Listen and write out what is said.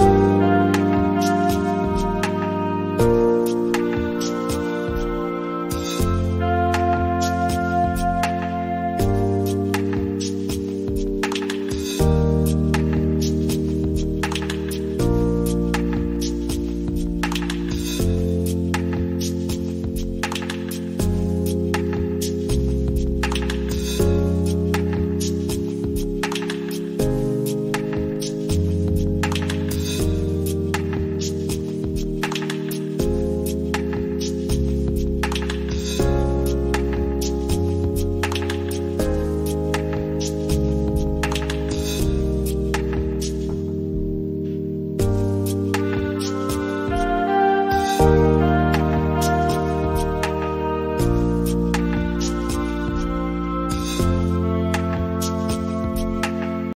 Bye.